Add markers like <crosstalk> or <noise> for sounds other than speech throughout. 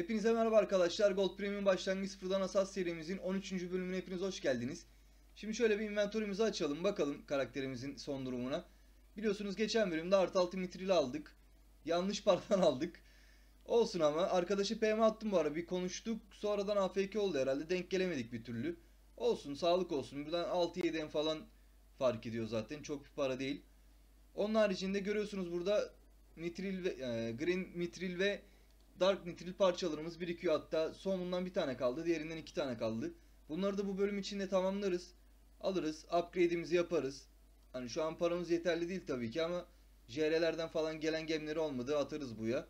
Hepinize merhaba arkadaşlar. Gold Premium başlangıç sıfırdan asas serimizin 13. bölümüne hepiniz hoş geldiniz. Şimdi şöyle bir inventörümüzü açalım. Bakalım karakterimizin son durumuna. Biliyorsunuz geçen bölümde artı altı mitrili aldık. Yanlış partan <laughs> aldık. Olsun ama arkadaşı PM attım bu ara bir konuştuk. Sonradan AFK oldu herhalde. Denk gelemedik bir türlü. Olsun sağlık olsun. Buradan 6-7'den falan fark ediyor zaten. Çok bir para değil. Onun haricinde görüyorsunuz burada mitril ve e, green mitril ve dark mitril parçalarımız birikiyor. Hatta sonundan bir tane kaldı. Diğerinden iki tane kaldı. Bunları da bu bölüm içinde tamamlarız. Alırız. Upgrade'imizi yaparız. Hani şu an paramız yeterli değil tabii ki ama JR'lerden falan gelen gemleri olmadı. Atarız buya.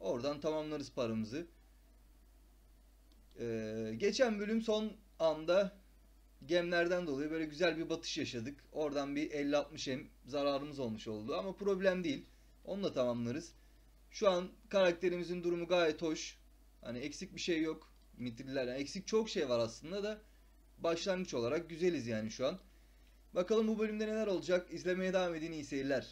Oradan tamamlarız paramızı. Ee, geçen bölüm son anda gemlerden dolayı böyle güzel bir batış yaşadık. Oradan bir 50-60 em zararımız olmuş oldu ama problem değil. Onu da tamamlarız. Şu an karakterimizin durumu gayet hoş. Hani eksik bir şey yok. Mitriller yani eksik çok şey var aslında da başlangıç olarak güzeliz yani şu an. Bakalım bu bölümde neler olacak. İzlemeye devam edin iyi seyirler.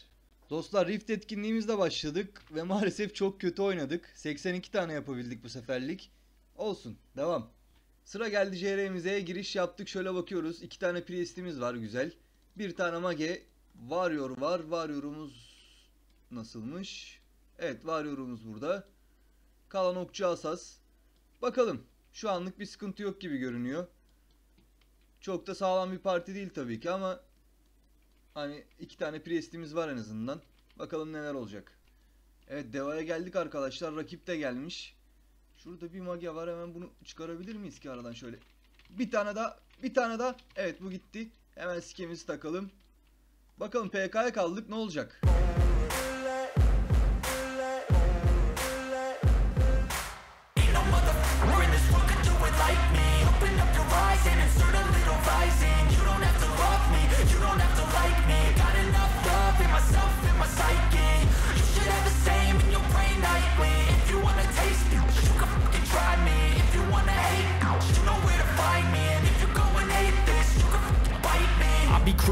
Dostlar Rift etkinliğimizde başladık ve <laughs> maalesef çok kötü oynadık. 82 tane yapabildik bu seferlik. Olsun devam. Sıra geldi JR'mize giriş yaptık şöyle bakıyoruz. iki tane priestimiz var güzel. Bir tane mage varıyor var. Varyorumuz nasılmış? Evet varyorumuz burada. Kalan okçu asas. Bakalım. Şu anlık bir sıkıntı yok gibi görünüyor. Çok da sağlam bir parti değil tabii ki ama hani iki tane priestimiz var en azından. Bakalım neler olacak. Evet devaya geldik arkadaşlar. Rakip de gelmiş. Şurada bir mage var hemen bunu çıkarabilir miyiz ki aradan şöyle. Bir tane daha bir tane daha. Evet bu gitti. Hemen skemizi takalım. Bakalım PK'ya kaldık ne olacak?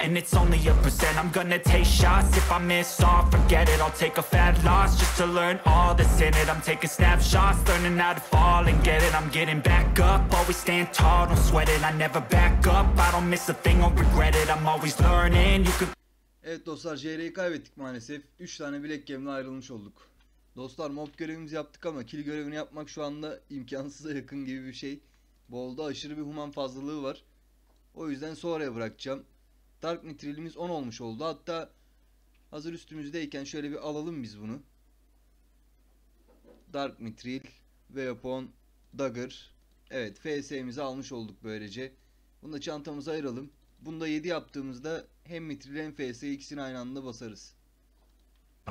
and it's only a percent. I'm gonna take shots. If I miss all, forget it. I'll take a fat loss Just to learn all that's in it. I'm taking snapshots Learning how to fall and get it. I'm getting back up. Always stand tall, don't sweat it. I never back up. I don't miss a thing or regret it. I'm always learning. You can Evet dostlar JR'yi kaybettik maalesef. 3 tane bilek gemle ayrılmış olduk. Dostlar mob görevimizi yaptık ama kill görevini yapmak şu anda <laughs> imkansıza yakın gibi bir şey. Bolda aşırı bir human fazlalığı var. O yüzden sonraya bırakacağım. Dark Nitril'imiz 10 olmuş oldu. Hatta hazır üstümüzdeyken şöyle bir alalım biz bunu. Dark Nitril, Weapon, Dagger. Evet FS'mizi almış olduk böylece. Bunu da çantamıza ayıralım. Bunu da 7 yaptığımızda hem Nitril hem FS ikisini aynı anda basarız. I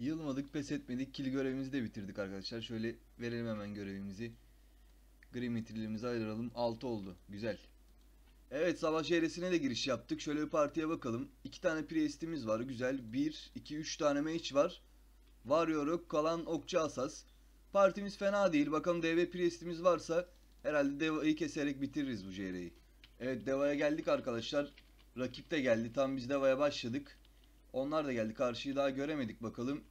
Yılmadık, pes etmedik. Kill görevimizi de bitirdik arkadaşlar. Şöyle verelim hemen görevimizi. Gri metrelimizi ayıralım. 6 oldu. Güzel. Evet savaş çeyresine de giriş yaptık. Şöyle bir partiye bakalım. 2 tane priestimiz var. Güzel. 1, 2, 3 tane mage var. Warrior yok. Kalan okçu asas. Partimiz fena değil. Bakalım DV priestimiz varsa herhalde Deva'yı keserek bitiririz bu JR'yi. Evet Deva'ya geldik arkadaşlar. Rakip de geldi. Tam biz Deva'ya başladık. Onlar da geldi. Karşıyı daha göremedik bakalım.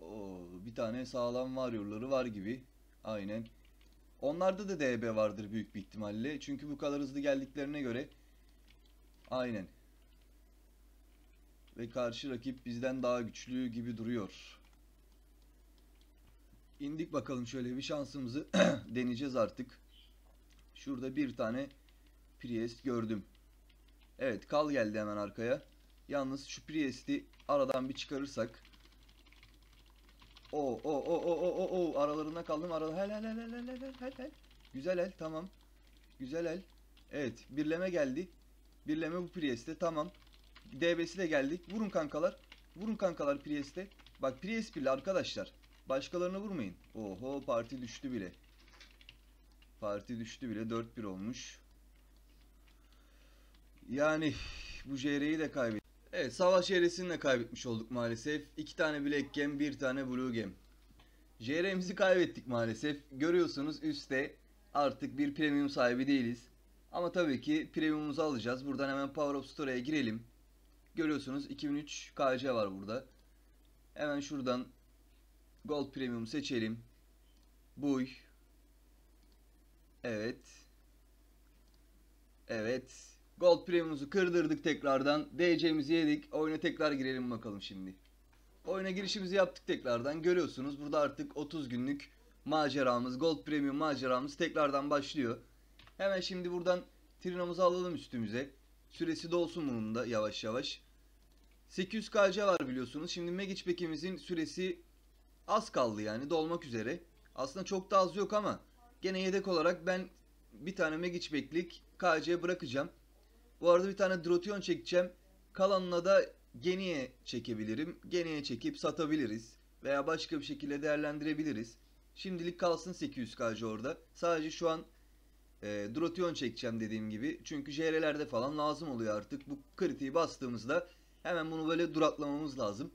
Oo, bir tane sağlam Warrior'ları var gibi. Aynen. Onlarda da DB vardır büyük bir ihtimalle. Çünkü bu kadar hızlı geldiklerine göre. Aynen. Ve karşı rakip bizden daha güçlü gibi duruyor. İndik bakalım şöyle bir şansımızı <clears throat> deneyeceğiz artık. Şurada bir tane Priest gördüm. Evet kal geldi hemen arkaya. Yalnız şu Priest'i aradan bir çıkarırsak. O o o o o o o aralarında kaldım. Arada hel hel hel hel hel hel hel hel. Güzel el tamam. Güzel el. Evet birleme geldi. Birleme bu Priest'te tamam. DB'si de geldi. Vurun kankalar. Vurun kankalar Priest'e. Bak Priest bile arkadaşlar. Başkalarına vurmayın. Oho parti düştü bile. Parti düştü bile 4-1 olmuş. Yani bu JR'yi de kaybettik. Evet savaş JR'sini de kaybetmiş olduk maalesef. İki tane Black Gem, bir tane Blue Gem. JR'mizi kaybettik maalesef. Görüyorsunuz üstte artık bir premium sahibi değiliz. Ama tabii ki premiumumuzu alacağız. Buradan hemen Power of Store'ya girelim. Görüyorsunuz 2003 KC var burada. Hemen şuradan Gold Premium seçelim. Buy. Evet. Evet. Gold Premium'umuzu kırdırdık tekrardan. DC'mizi yedik. Oyuna tekrar girelim bakalım şimdi. Oyuna girişimizi yaptık tekrardan. Görüyorsunuz burada artık 30 günlük maceramız, Gold Premium maceramız tekrardan başlıyor. Hemen şimdi buradan Trino'muzu alalım üstümüze. Süresi dolsun bunun da yavaş yavaş. 800 KC var biliyorsunuz. Şimdi Magic Pack'imizin süresi az kaldı yani dolmak üzere. Aslında çok da az yok ama gene yedek olarak ben bir tane Magic Pack'lik KC bırakacağım. Bu arada bir tane Drotion çekeceğim. Kalanına da Geniye çekebilirim. Geniye çekip satabiliriz. Veya başka bir şekilde değerlendirebiliriz. Şimdilik kalsın 800 KC orada. Sadece şu an e, Drotion çekeceğim dediğim gibi. Çünkü JR'lerde falan lazım oluyor artık. Bu kritiği bastığımızda hemen bunu böyle duraklamamız lazım.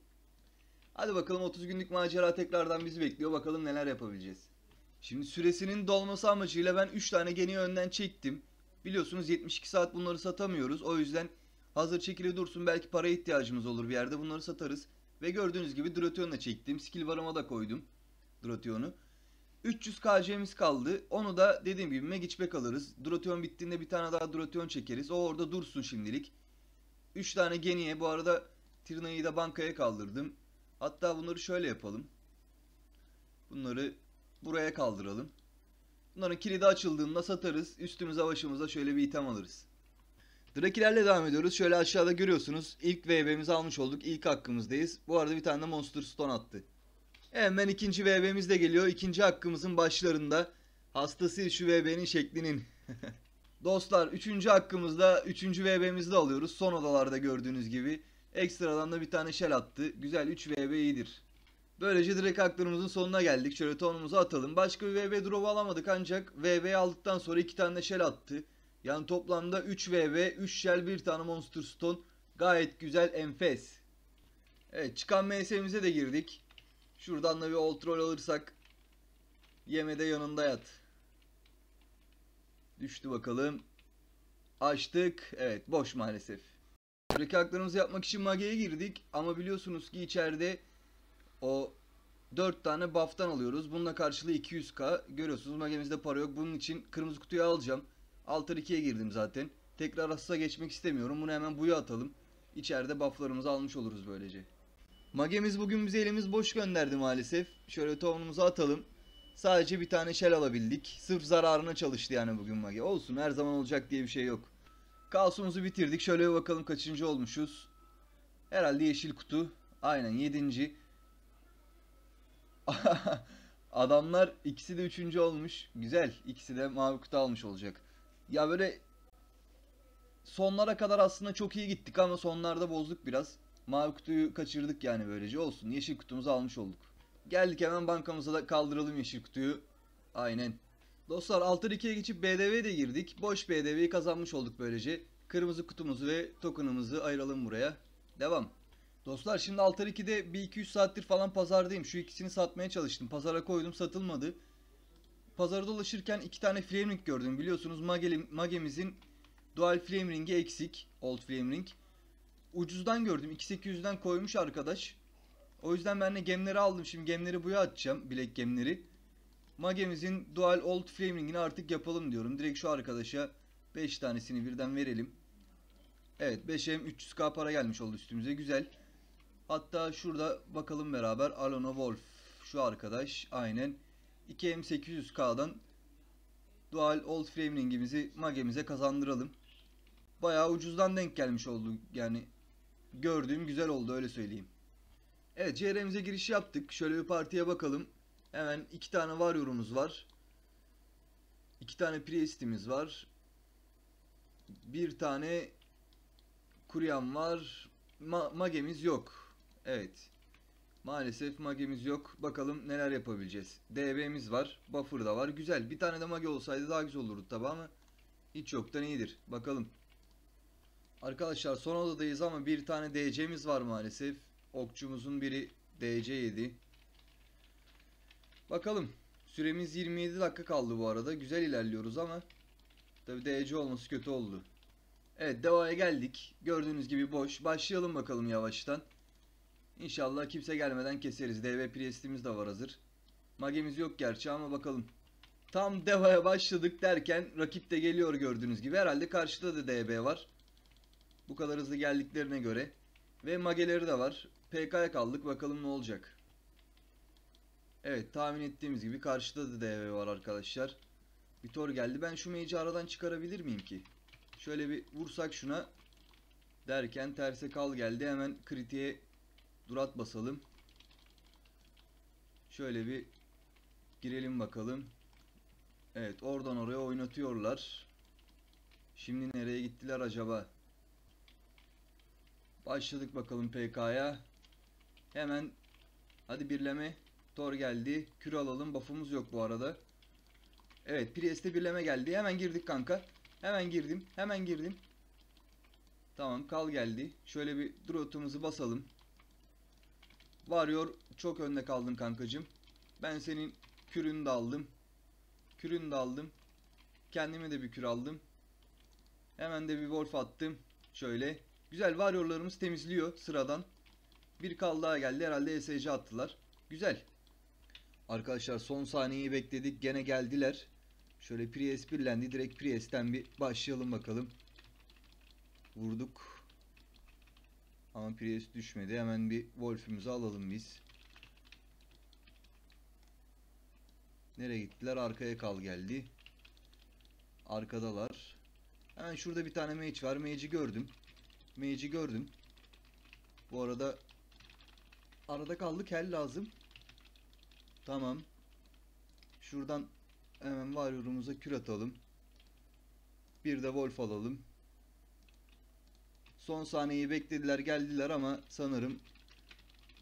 Hadi bakalım 30 günlük macera tekrardan bizi bekliyor. Bakalım neler yapabileceğiz. Şimdi süresinin dolması amacıyla ben 3 tane geni önden çektim. Biliyorsunuz 72 saat bunları satamıyoruz. O yüzden hazır çekili dursun belki paraya ihtiyacımız olur bir yerde bunları satarız. Ve gördüğünüz gibi Drotion'la çektim. Skill barıma da koydum Drotion'u. 300 KC'miz kaldı. Onu da dediğim gibi Magic Pack alırız. Drotion bittiğinde bir tane daha Drotion çekeriz. O orada dursun şimdilik. 3 tane geniye. Bu arada Trina'yı da bankaya kaldırdım. Hatta bunları şöyle yapalım. Bunları buraya kaldıralım. Bunların kilidi açıldığında satarız. Üstümüze başımıza şöyle bir item alırız. Drakilerle devam ediyoruz. Şöyle aşağıda görüyorsunuz. İlk VB'mizi almış olduk. İlk hakkımızdayız. Bu arada bir tane de Monster Stone attı. Hemen ikinci VB'miz de geliyor. İkinci hakkımızın başlarında. Hastası şu VB'nin şeklinin. <laughs> Dostlar üçüncü hakkımızda üçüncü VB'mizi de alıyoruz. Son odalarda gördüğünüz gibi. Ekstradan da bir tane shell attı. Güzel 3 VB iyidir. Böylece direkt haklarımızın sonuna geldik. Şöyle tonumuzu atalım. Başka bir VB drop alamadık ancak VB aldıktan sonra 2 tane shell attı. Yani toplamda 3 VB, 3 shell, 1 tane monster stone. Gayet güzel, enfes. Evet çıkan MS'mize de girdik. Şuradan da bir old roll alırsak. Yemede yanında yat. Düştü bakalım. Açtık. Evet boş maalesef. Sürekli haklarımızı yapmak için Mage'ye girdik ama biliyorsunuz ki içeride o 4 tane buff'tan alıyoruz. Bununla karşılığı 200k. Görüyorsunuz Mage'mizde para yok. Bunun için kırmızı kutuyu alacağım. Altar 2'ye girdim zaten. Tekrar Assas'a geçmek istemiyorum. Bunu hemen buya atalım. İçeride buff'larımızı almış oluruz böylece. Mage'miz bugün bize elimiz boş gönderdi maalesef. Şöyle tohumumuzu atalım. Sadece bir tane shell alabildik. Sırf zararına çalıştı yani bugün Mage. Olsun her zaman olacak diye bir şey yok. Kaosumuzu bitirdik. Şöyle bir bakalım kaçıncı olmuşuz. Herhalde yeşil kutu. Aynen yedinci. <laughs> Adamlar ikisi de üçüncü olmuş. Güzel. İkisi de mavi kutu almış olacak. Ya böyle sonlara kadar aslında çok iyi gittik ama sonlarda bozduk biraz. Mavi kutuyu kaçırdık yani böylece. Olsun. Yeşil kutumuzu almış olduk. Geldik hemen bankamıza da kaldıralım yeşil kutuyu. Aynen. Dostlar Altar 2'ye geçip BDV'ye de girdik. Boş BDV'yi kazanmış olduk böylece. Kırmızı kutumuzu ve tokenımızı ayıralım buraya. Devam. Dostlar şimdi Altar 2'de bir 200 saattir falan pazardayım. Şu ikisini satmaya çalıştım. Pazara koydum satılmadı. Pazarda dolaşırken iki tane flame ring gördüm. Biliyorsunuz Mage'mizin dual flame ring'i eksik. Old flame ring. Ucuzdan gördüm. 2800'den koymuş arkadaş. O yüzden ben de gemleri aldım. Şimdi gemleri buya atacağım. Bilek gemleri. Mage'mizin Dual Old Flaming'ini artık yapalım diyorum. Direkt şu arkadaşa 5 tanesini birden verelim. Evet 5M 300k para gelmiş oldu üstümüze. Güzel. Hatta şurada bakalım beraber Alona Wolf. Şu arkadaş aynen. 2M 800k'dan Dual Old Flaming'imizi Mage'mize kazandıralım. Bayağı ucuzdan denk gelmiş oldu. Yani gördüğüm güzel oldu öyle söyleyeyim. Evet CR'mize giriş yaptık. Şöyle bir partiye bakalım. Hemen iki tane Warrior'umuz var. İki tane Priest'imiz var. Bir tane Kuryan var. Ma- Mage'miz yok. Evet. Maalesef Mage'miz yok. Bakalım neler yapabileceğiz. DB'miz var. Buffer da var. Güzel. Bir tane de Mage olsaydı daha güzel olurdu tabi ama hiç yoktan iyidir. Bakalım. Arkadaşlar son odadayız ama bir tane DC'miz var maalesef. Okçumuzun biri DC yedi. Bakalım. Süremiz 27 dakika kaldı bu arada. Güzel ilerliyoruz ama tabi DC olması kötü oldu. Evet devaya geldik. Gördüğünüz gibi boş. Başlayalım bakalım yavaştan. İnşallah kimse gelmeden keseriz. DB Priest'imiz de var hazır. Magemiz yok gerçi ama bakalım. Tam devaya başladık derken rakip de geliyor gördüğünüz gibi. Herhalde karşıda da DB var. Bu kadar hızlı geldiklerine göre. Ve mageleri de var. PK'ya kaldık bakalım ne olacak. Evet tahmin ettiğimiz gibi karşıda da DB var arkadaşlar. Bir tor geldi. Ben şu mage'i aradan çıkarabilir miyim ki? Şöyle bir vursak şuna. Derken terse kal geldi. Hemen kritiğe durat basalım. Şöyle bir girelim bakalım. Evet oradan oraya oynatıyorlar. Şimdi nereye gittiler acaba? Başladık bakalım PK'ya. Hemen hadi birleme. Tor geldi. Kür alalım. Buff'umuz yok bu arada. Evet Priest'e birleme geldi. Hemen girdik kanka. Hemen girdim. Hemen girdim. Tamam kal geldi. Şöyle bir drotumuzu basalım. Varıyor. Çok önde kaldın kankacım. Ben senin kürünü de aldım. Kürünü de aldım. Kendime de bir kür aldım. Hemen de bir wolf attım. Şöyle. Güzel warrior'larımız temizliyor sıradan. Bir kal daha geldi. Herhalde ESC attılar. Güzel. Arkadaşlar son saniyeyi bekledik. Gene geldiler. Şöyle Priest birlendi. Direkt Priest'ten bir başlayalım bakalım. Vurduk. Ama Priest düşmedi. Hemen bir Wolf'ümüzü alalım biz. Nereye gittiler? Arkaya kal geldi. Arkadalar. Hemen şurada bir tane mage var. Mage'i gördüm. Mage'i gördüm. Bu arada arada kaldık. Hel lazım. Tamam. Şuradan hemen Warrior'umuza kür atalım. Bir de Wolf alalım. Son saniyeyi beklediler geldiler ama sanırım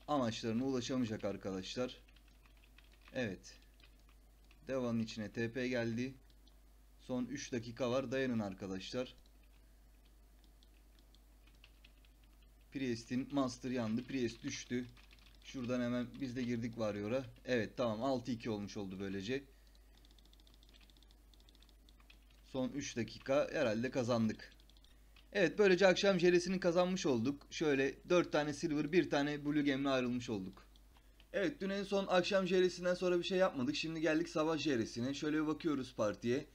amaçlarına ulaşamayacak arkadaşlar. Evet. Devanın içine TP geldi. Son 3 dakika var. Dayanın arkadaşlar. Priest'in Master yandı. Priest düştü. Şuradan hemen biz de girdik Warrior'a. Evet tamam 6-2 olmuş oldu böylece. Son 3 dakika herhalde kazandık. Evet böylece akşam jeresini kazanmış olduk. Şöyle 4 tane silver, 1 tane blue gemle ayrılmış olduk. Evet dün en son akşam jeresinden sonra bir şey yapmadık. Şimdi geldik sabah jeresine. Şöyle bir bakıyoruz partiye.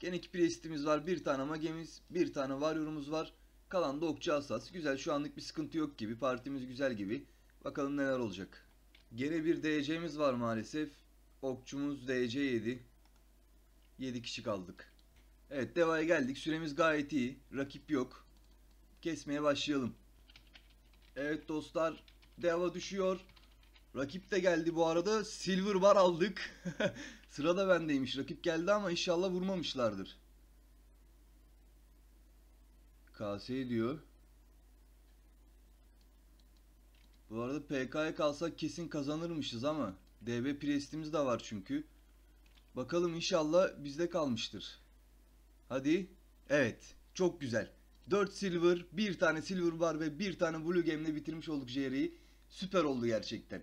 Gene iki priestimiz var, bir tane magemiz, bir tane warrior'umuz var. Kalan da okçu asas. Güzel şu anlık bir sıkıntı yok gibi. Partimiz güzel gibi. Bakalım neler olacak. Gene bir DC'miz var maalesef. Okçumuz DC 7. 7 kişi kaldık. Evet devaya geldik. Süremiz gayet iyi. Rakip yok. Kesmeye başlayalım. Evet dostlar. Deva düşüyor. Rakip de geldi bu arada. Silver bar aldık. <laughs> Sıra da bendeymiş. Rakip geldi ama inşallah vurmamışlardır. KS diyor. Bu arada PK'ya kalsak kesin kazanırmışız ama DB Priest'imiz de var çünkü. Bakalım inşallah bizde kalmıştır. Hadi. Evet. Çok güzel. 4 silver, 1 tane silver bar ve 1 tane blue game'le bitirmiş olduk JR'yi. Süper oldu gerçekten.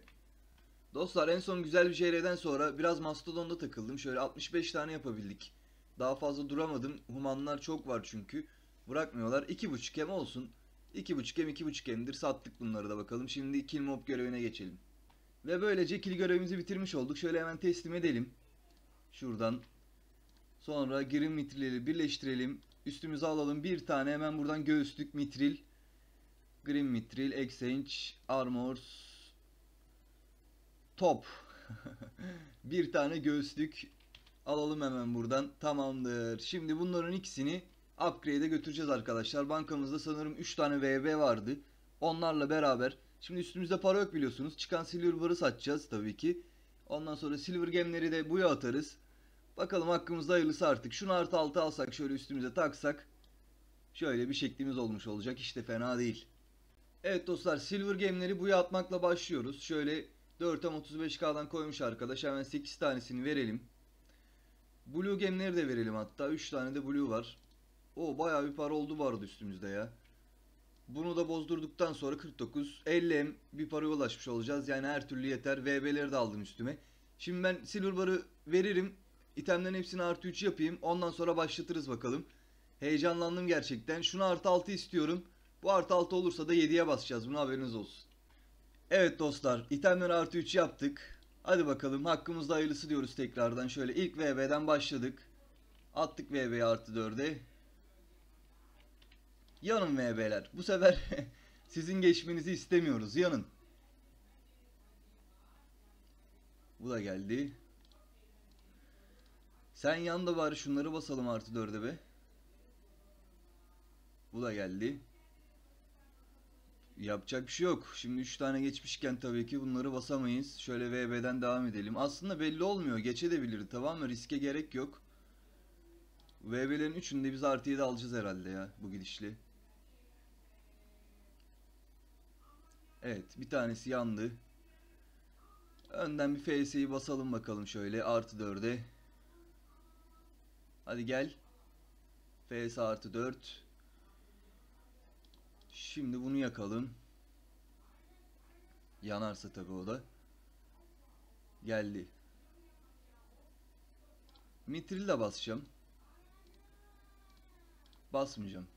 Dostlar en son güzel bir JR'den sonra biraz Mastodon'da takıldım. Şöyle 65 tane yapabildik. Daha fazla duramadım. Humanlar çok var çünkü. Bırakmıyorlar. 2.5 hem olsun. 2.5 hem 2.5 hemdir. Sattık bunları da bakalım. Şimdi kill mob görevine geçelim. Ve böylece kill görevimizi bitirmiş olduk. Şöyle hemen teslim edelim. Şuradan. Sonra girin mitrilleri birleştirelim. Üstümüze alalım. Bir tane hemen buradan göğüslük mitril. Green mitril, exchange, armors, top. <laughs> bir tane göğüslük alalım hemen buradan. Tamamdır. Şimdi bunların ikisini upgrade'e götüreceğiz arkadaşlar. Bankamızda sanırım 3 tane VB vardı. Onlarla beraber. Şimdi üstümüzde para yok biliyorsunuz. Çıkan silver bar'ı satacağız tabii ki. Ondan sonra silver gemleri de buya atarız. Bakalım hakkımızda hayırlısı artık. Şunu artı altı alsak şöyle üstümüze taksak. Şöyle bir şeklimiz olmuş olacak. İşte fena değil. Evet dostlar silver gemleri buya atmakla başlıyoruz. Şöyle 4'e 35k'dan koymuş arkadaş. Hemen 8 tanesini verelim. Blue gemleri de verelim hatta. 3 tane de blue var. O bayağı bir para oldu bu arada üstümüzde ya. Bunu da bozdurduktan sonra 49 50 m bir paraya ulaşmış olacağız. Yani her türlü yeter. VB'leri de aldım üstüme. Şimdi ben silver bar'ı veririm. İtemlerin hepsini artı 3 yapayım. Ondan sonra başlatırız bakalım. Heyecanlandım gerçekten. Şunu artı 6 istiyorum. Bu artı 6 olursa da 7'ye basacağız. Buna haberiniz olsun. Evet dostlar. itemleri artı 3 yaptık. Hadi bakalım. Hakkımızda hayırlısı diyoruz tekrardan. Şöyle ilk VB'den başladık. Attık VB'ye artı 4'e. Yanın VB'ler. Bu sefer <laughs> sizin geçmenizi istemiyoruz. Yanın. Bu da geldi. Sen yan da bari şunları basalım artı 4'e be. Bu da geldi. Yapacak bir şey yok. Şimdi 3 tane geçmişken tabii ki bunları basamayız. Şöyle VB'den devam edelim. Aslında belli olmuyor. Geçebilirdi tamam mı? Riske gerek yok. VB'lerin 3'ünü de biz artı 7 alacağız herhalde ya bu gidişle. Evet bir tanesi yandı. Önden bir FS'yi basalım bakalım şöyle artı 4'e. Hadi gel. FS artı 4. Şimdi bunu yakalım. Yanarsa tabi o da. Geldi. Mitril de basacağım. Basmayacağım.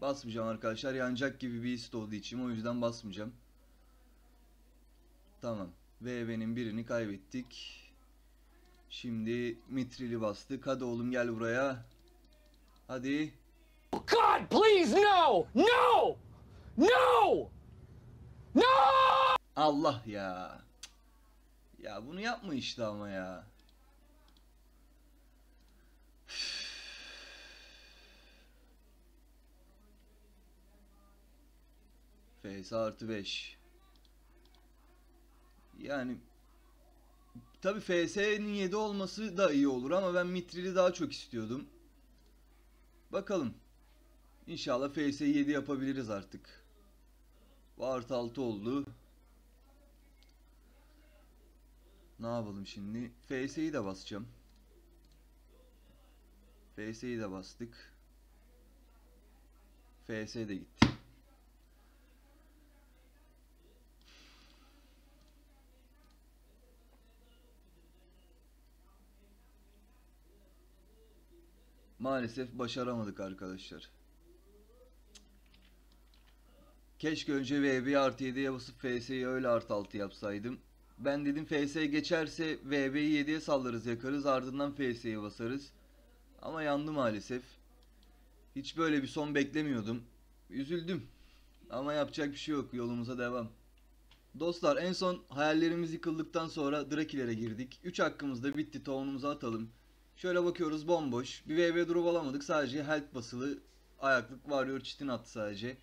Basmayacağım arkadaşlar. Yanacak gibi bir his doğdu içim. O yüzden basmayacağım. Tamam. VB'nin birini kaybettik. Şimdi Mitril'i bastık. Hadi oğlum gel buraya. Hadi. God, please, no! No! No! No! Allah ya. Ya bunu yapma işte ama ya. FS artı 5. Yani tabi FS'nin 7 olması da iyi olur ama ben Mitril'i daha çok istiyordum. Bakalım. İnşallah FS'yi 7 yapabiliriz artık. Bu artı 6 oldu. Ne yapalım şimdi? FS'yi de basacağım. FS'yi de bastık. FS de gitti. Maalesef başaramadık arkadaşlar. Keşke önce VB artı 7'ye basıp FS'yi öyle artı 6 yapsaydım. Ben dedim FS geçerse VB'yi 7'ye sallarız yakarız ardından FS'ye basarız. Ama yandı maalesef. Hiç böyle bir son beklemiyordum. Üzüldüm. Ama yapacak bir şey yok. Yolumuza devam. Dostlar en son hayallerimiz yıkıldıktan sonra Drakilere girdik. 3 hakkımız da bitti. Tohumumuzu atalım. Şöyle bakıyoruz bomboş. Bir VB drop alamadık. Sadece health basılı ayaklık Warrior çitin attı sadece.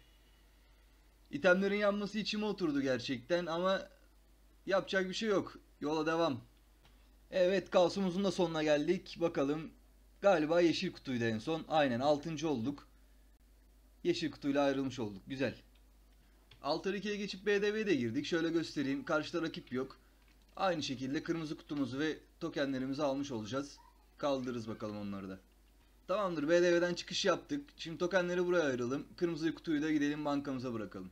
İtemlerin yanması içime oturdu gerçekten ama yapacak bir şey yok. Yola devam. Evet kaosumuzun da sonuna geldik. Bakalım galiba yeşil kutuydu en son. Aynen 6. olduk. Yeşil kutuyla ayrılmış olduk. Güzel. Altar 2'ye geçip BDV'ye girdik. Şöyle göstereyim. Karşıda rakip yok. Aynı şekilde kırmızı kutumuzu ve tokenlerimizi almış olacağız. Kaldırırız bakalım onları da. Tamamdır BDV'den çıkış yaptık. Şimdi tokenleri buraya ayıralım. Kırmızı kutuyu da gidelim bankamıza bırakalım.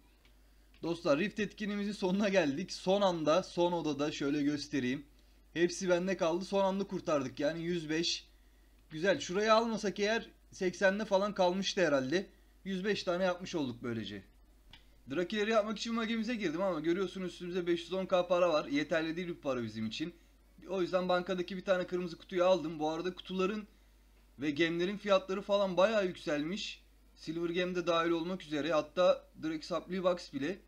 Dostlar Rift etkinliğimizin sonuna geldik. Son anda son odada şöyle göstereyim. Hepsi bende kaldı. Son anda kurtardık yani 105. Güzel. Şurayı almasak eğer 80'de falan kalmıştı herhalde. 105 tane yapmış olduk böylece. Drakileri yapmak için magemize girdim ama görüyorsunuz üstümüzde 510k para var. Yeterli değil bir para bizim için. O yüzden bankadaki bir tane kırmızı kutuyu aldım. Bu arada kutuların ve gemlerin fiyatları falan bayağı yükselmiş. Silver Gem de dahil olmak üzere. Hatta direkt Supply Box bile.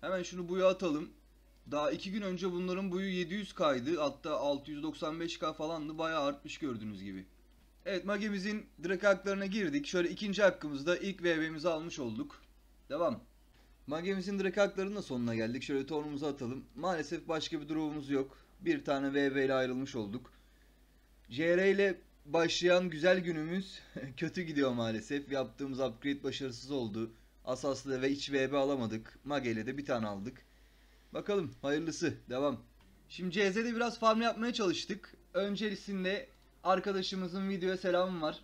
Hemen şunu buya atalım. Daha iki gün önce bunların boyu 700k'ydı. Hatta 695k falandı. Bayağı artmış gördüğünüz gibi. Evet magemizin direkt haklarına girdik. Şöyle ikinci hakkımızda ilk VV'mizi almış olduk. Devam. Magemizin direkt haklarının da sonuna geldik. Şöyle tornumuzu atalım. Maalesef başka bir durumumuz yok. Bir tane VV ile ayrılmış olduk. JR ile başlayan güzel günümüz <laughs> kötü gidiyor maalesef. Yaptığımız upgrade başarısız oldu. Asaslı ve iç VB alamadık. Mage ile de bir tane aldık. Bakalım hayırlısı. Devam. Şimdi CZ'de biraz farm yapmaya çalıştık. Öncesinde arkadaşımızın videoya selamı var.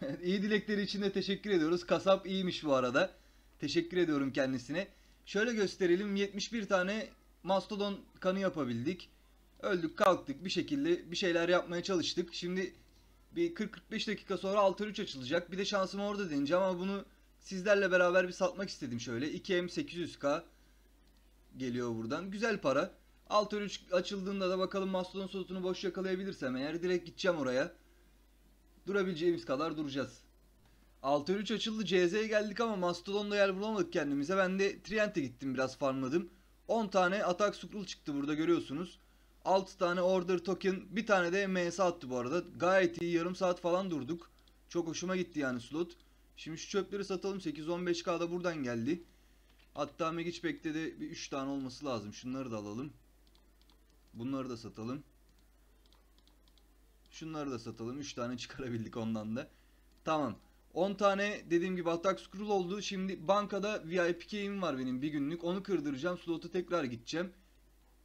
<laughs> İyi dilekleri için de teşekkür ediyoruz. Kasap iyiymiş bu arada. Teşekkür ediyorum kendisine. Şöyle gösterelim. 71 tane mastodon kanı yapabildik. Öldük kalktık bir şekilde bir şeyler yapmaya çalıştık. Şimdi bir 40-45 dakika sonra altar 3 açılacak. Bir de şansımı orada deneyeceğim ama bunu sizlerle beraber bir satmak istedim şöyle. 2M 800k geliyor buradan. Güzel para. Altar 3 açıldığında da bakalım mastodon slotunu boş yakalayabilirsem eğer direkt gideceğim oraya. Durabileceğimiz kadar duracağız. 6-3 açıldı CZ'ye geldik ama Mastodon'da yer bulamadık kendimize. Ben de Trient'e gittim biraz farmladım. 10 tane atak scroll çıktı burada görüyorsunuz. 6 tane order token bir tane de MS attı bu arada. Gayet iyi yarım saat falan durduk. Çok hoşuma gitti yani slot. Şimdi şu çöpleri satalım 8-15k da buradan geldi. Hatta Magic Pack'te de bir 3 tane olması lazım. Şunları da alalım. Bunları da satalım. Şunları da satalım. 3 tane <laughs> çıkarabildik ondan da. Tamam. 10 tane dediğim gibi atak scroll oldu. Şimdi bankada VIP key'im var benim bir günlük. Onu kırdıracağım. Slot'a tekrar gideceğim.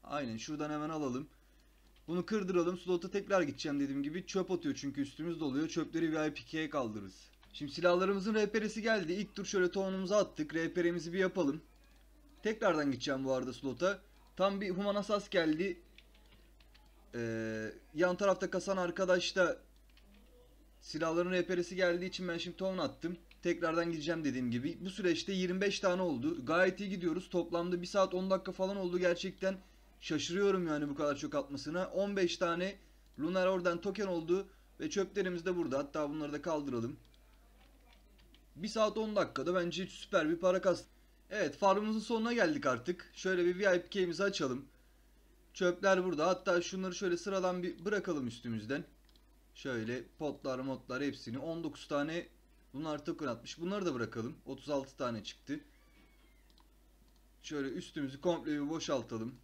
Aynen şuradan hemen alalım. Bunu kırdıralım. Slot'a tekrar gideceğim dediğim gibi. Çöp atıyor çünkü üstümüz doluyor. Çöpleri VIP key'e kaldırırız. Şimdi silahlarımızın RPR'si geldi. İlk tur şöyle tonumuzu attık. RPR'imizi bir yapalım. Tekrardan gideceğim bu arada slot'a. Tam bir human asas geldi. Ee, yan tarafta kasan arkadaş da silahların RPR'si geldiği için ben şimdi ton attım. Tekrardan gideceğim dediğim gibi. Bu süreçte 25 tane oldu. Gayet iyi gidiyoruz. Toplamda 1 saat 10 dakika falan oldu. Gerçekten şaşırıyorum yani bu kadar çok atmasına. 15 tane Lunar oradan token oldu. Ve çöplerimiz de burada. Hatta bunları da kaldıralım. 1 saat 10 dakikada bence süper bir para kast. Evet farmımızın sonuna geldik artık. Şöyle bir VIP key'imizi açalım. Çöpler burada. Hatta şunları şöyle sıradan bir bırakalım üstümüzden. Şöyle potlar modlar hepsini 19 tane bunlar token atmış. Bunları da bırakalım. 36 tane çıktı. Şöyle üstümüzü komple bir boşaltalım.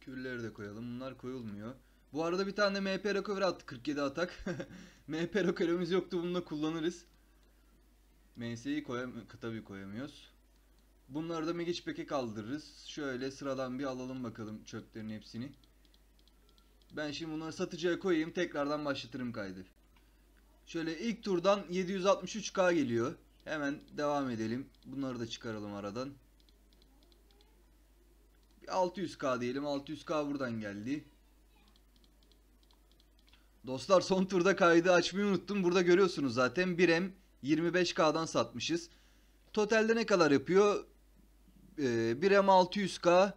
Külleri de koyalım. Bunlar koyulmuyor. Bu arada bir tane MP recovery attı 47 atak. <laughs> MP recovery'miz yoktu. Bunu da kullanırız. MS'yi koyam tabii koyamıyoruz. Bunları da Magic Pack'e kaldırırız. Şöyle sıradan bir alalım bakalım çöplerin hepsini. Ben şimdi bunları satıcıya koyayım. Tekrardan başlatırım kaydı. Şöyle ilk turdan 763k geliyor. Hemen devam edelim. Bunları da çıkaralım aradan. Bir 600k diyelim. 600k buradan geldi. Dostlar son turda kaydı açmayı unuttum. Burada görüyorsunuz zaten 1M 25K'dan satmışız. Totalde ne kadar yapıyor? Ee, 1M 600K,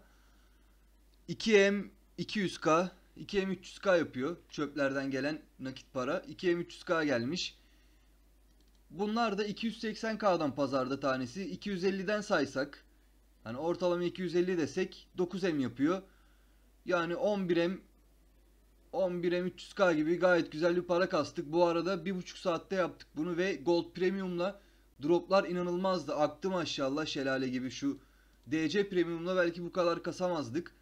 2M 200K, 2M 300K yapıyor. Çöplerden gelen nakit para. 2M 300K gelmiş. Bunlar da 280K'dan pazarda tanesi. 250'den saysak hani ortalama 250 desek 9M yapıyor. Yani 11M 11M 300K gibi gayet güzel bir para kastık. Bu arada 1,5 saatte yaptık bunu ve Gold Premium'la droplar inanılmazdı. Aktı maşallah şelale gibi şu DC Premium'la belki bu kadar kasamazdık.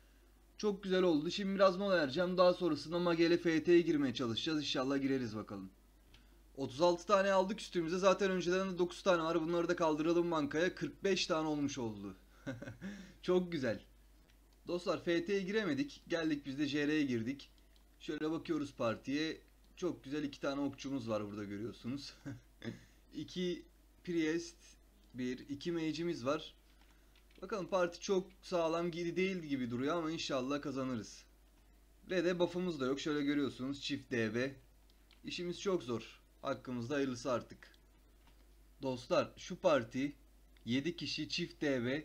Çok güzel oldu. Şimdi biraz mola vereceğim. Daha sonrasında Magele FT'ye girmeye çalışacağız. İnşallah gireriz bakalım. 36 tane aldık üstümüze. Zaten önceden de 9 tane var. Bunları da kaldıralım bankaya. 45 tane olmuş oldu. <laughs> Çok güzel. Dostlar FT'ye giremedik. Geldik biz de JR'ye girdik. Şöyle bakıyoruz partiye. Çok güzel iki tane okçumuz var burada görüyorsunuz. <laughs> iki Priest, bir iki mage'imiz var. Bakalım parti çok sağlam geri değil gibi duruyor ama inşallah kazanırız. Ve de buff'ımız da yok. Şöyle görüyorsunuz çift DB. İşimiz çok zor. Hakkımızda hayırlısı artık. Dostlar şu parti 7 kişi çift DB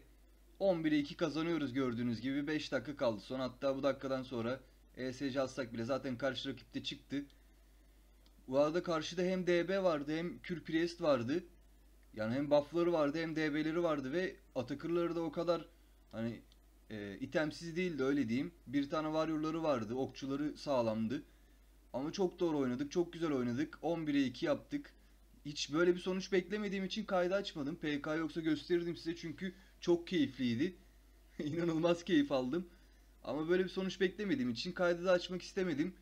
11'e 2 kazanıyoruz gördüğünüz gibi 5 dakika kaldı. Son hatta bu dakikadan sonra ESC alsak bile zaten karşı rakipte çıktı. Bu arada karşıda hem DB vardı hem Kürpriest vardı. Yani hem buff'ları vardı hem DB'leri vardı ve Atakırları da o kadar hani e, itemsiz değildi öyle diyeyim. Bir tane warrior'ları vardı, okçuları sağlamdı. Ama çok doğru oynadık, çok güzel oynadık. 11'e 2 yaptık. Hiç böyle bir sonuç beklemediğim için kaydı açmadım. PK yoksa gösterirdim size çünkü çok keyifliydi. <laughs> İnanılmaz keyif aldım. Ama böyle bir sonuç beklemediğim için kaydı da açmak istemedim.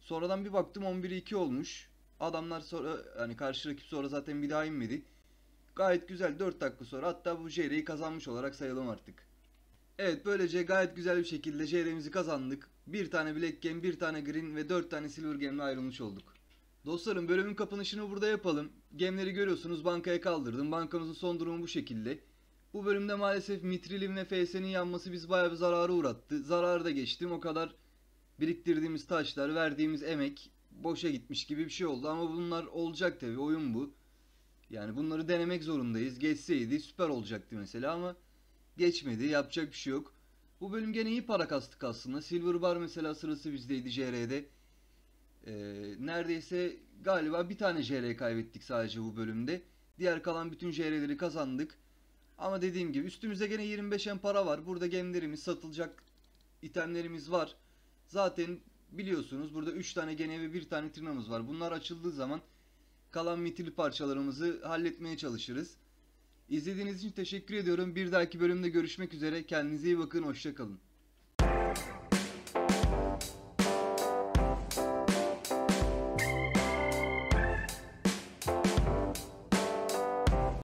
Sonradan bir baktım 11'e 2 olmuş. Adamlar sonra hani karşı rakip sonra zaten bir daha inmedi. Gayet güzel 4 dakika sonra hatta bu JR'yi kazanmış olarak sayalım artık. Evet böylece gayet güzel bir şekilde JR'mizi kazandık. Bir tane Black Gem, bir tane Green ve 4 tane Silver Gem'le ayrılmış olduk. Dostlarım bölümün kapanışını burada yapalım. Gemleri görüyorsunuz bankaya kaldırdım. Bankamızın son durumu bu şekilde. Bu bölümde maalesef Mitril'in ve FS'nin yanması biz bayağı bir zarara uğrattı. Zararı da geçtim o kadar biriktirdiğimiz taşlar, verdiğimiz emek boşa gitmiş gibi bir şey oldu. Ama bunlar olacak tabi oyun bu. Yani bunları denemek zorundayız. Geçseydi süper olacaktı mesela ama geçmedi. Yapacak bir şey yok. Bu bölüm gene iyi para kastık aslında. Silver Bar mesela sırası bizdeydi JR'de. Ee, neredeyse galiba bir tane JR kaybettik sadece bu bölümde. Diğer kalan bütün JR'leri kazandık. Ama dediğim gibi üstümüzde gene 25 en para var. Burada gemlerimiz, satılacak itemlerimiz var. Zaten biliyorsunuz burada 3 tane gene ve 1 tane tırnamız var. Bunlar açıldığı zaman kalan mitili parçalarımızı halletmeye çalışırız. İzlediğiniz için teşekkür ediyorum. Bir dahaki bölümde görüşmek üzere. Kendinize iyi bakın. Hoşçakalın.